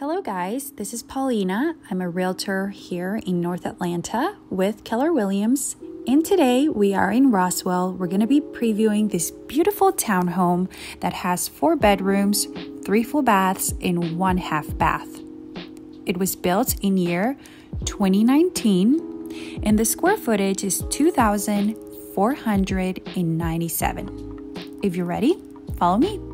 Hello, guys. This is Paulina. I'm a realtor here in North Atlanta with Keller Williams. And today we are in Roswell. We're going to be previewing this beautiful townhome that has four bedrooms, three full baths, and one half bath. It was built in year 2019, and the square footage is 2,497. If you're ready, follow me.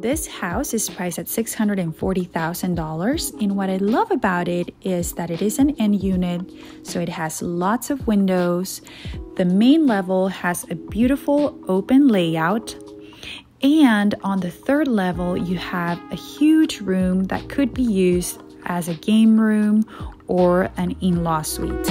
This house is priced at $640,000. And what I love about it is that it is an end unit, so it has lots of windows. The main level has a beautiful open layout. And on the third level, you have a huge room that could be used as a game room or an in law suite.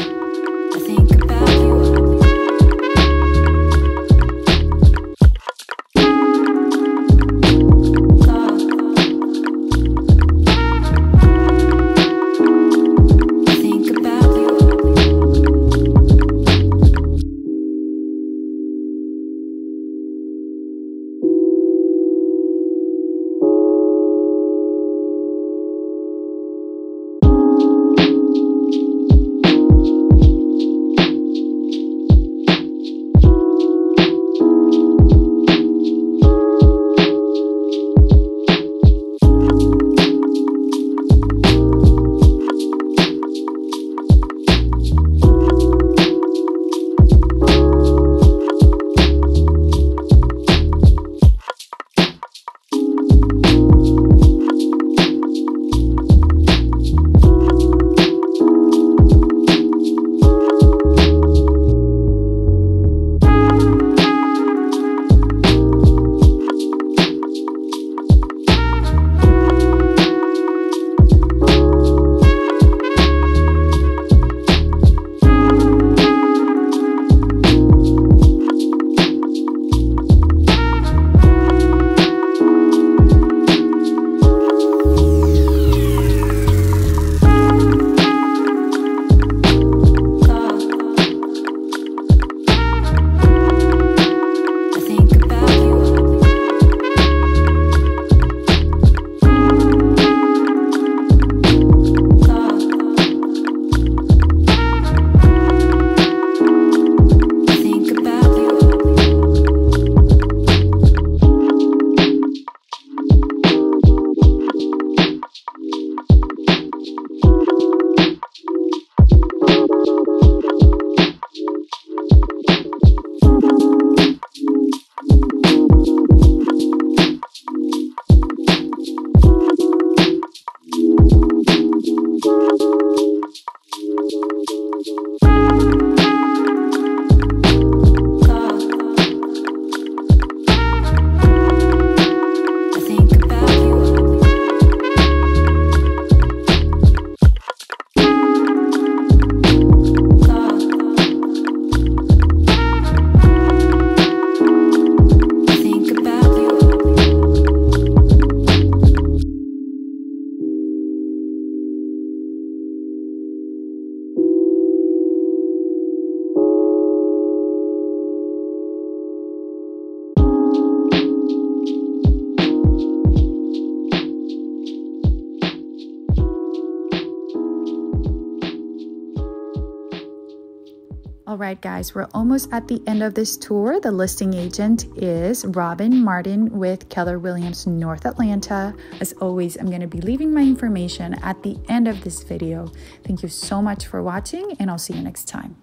All right, guys, we're almost at the end of this tour. The listing agent is Robin Martin with Keller Williams North Atlanta. As always, I'm going to be leaving my information at the end of this video. Thank you so much for watching, and I'll see you next time.